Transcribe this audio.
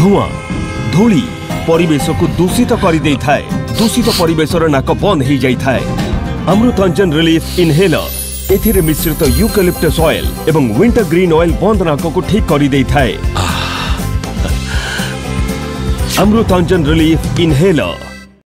ধূয়া ধূলি পরিবেশকু দূষিত করিদেইথায় দূষিত পরিবেশর নাক বন্ধ হয়ে যাইথায় অমৃতঞ্জন রিলিফ ইনহেলর এথিরে মিশ্রিত ইউকালিপ্টস অয়েল এবং উইন্টার গ্রিন অয়েল বন্ধ নাককু ঠিক করিদেইথায় অমৃতঞ্জন রিলিফ ইনহেলর